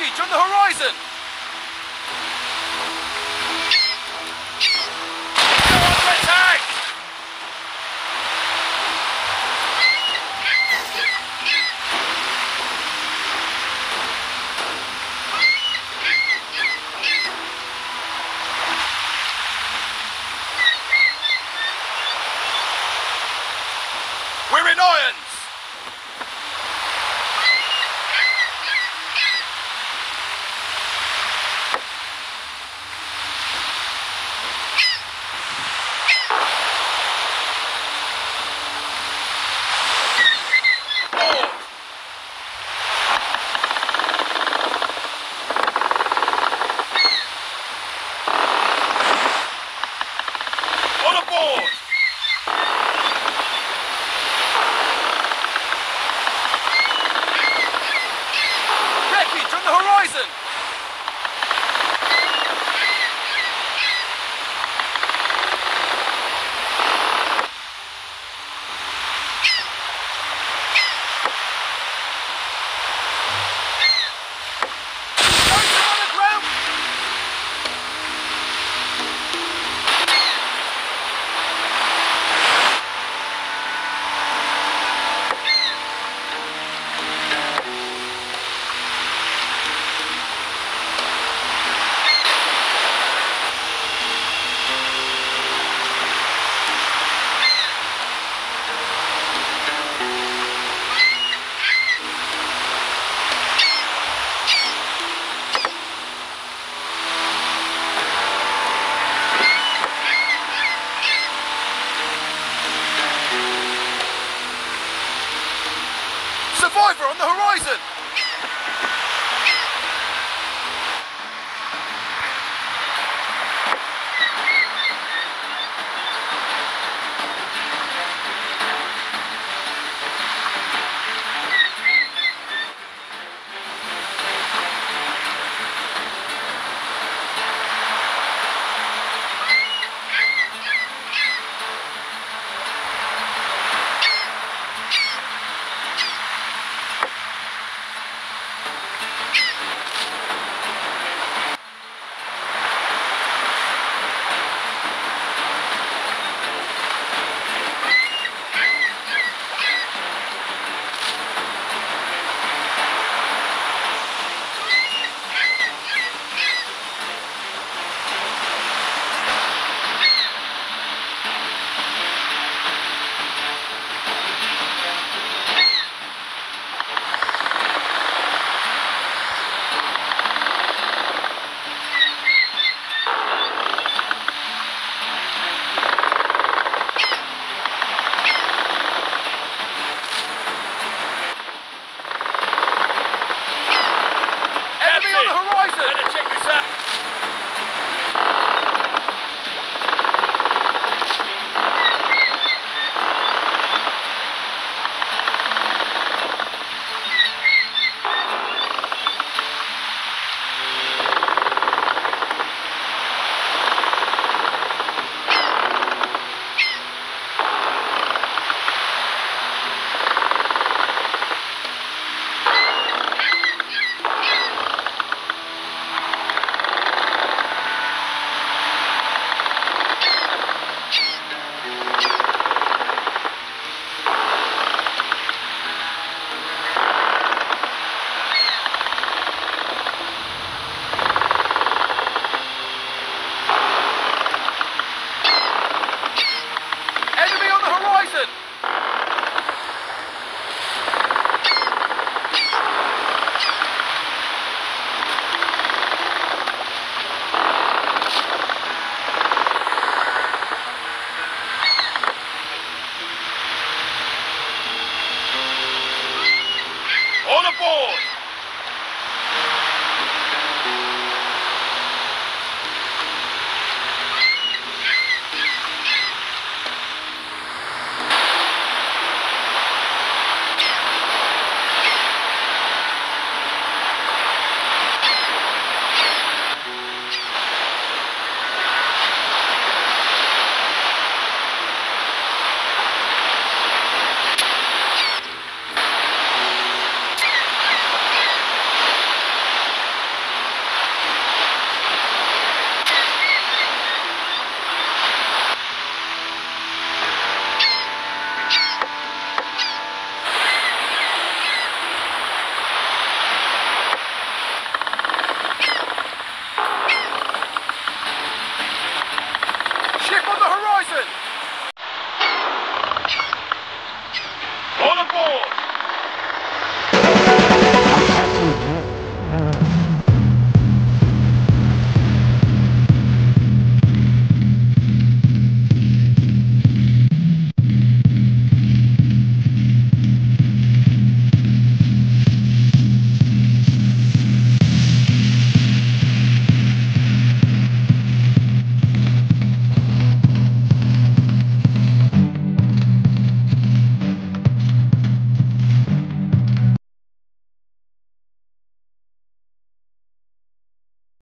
On the horizon! We're in irons! On a board! Listen.